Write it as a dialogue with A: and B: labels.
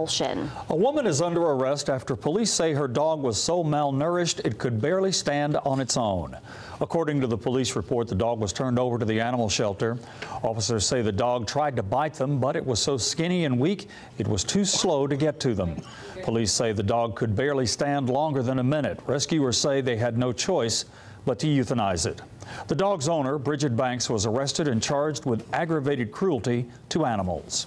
A: A woman is under arrest after police say her dog was so malnourished it could barely stand on its own. According to the police report, the dog was turned over to the animal shelter. Officers say the dog tried to bite them, but it was so skinny and weak it was too slow to get to them. Police say the dog could barely stand longer than a minute. Rescuers say they had no choice but to euthanize it. The dog's owner, Bridget Banks, was arrested and charged with aggravated cruelty to animals.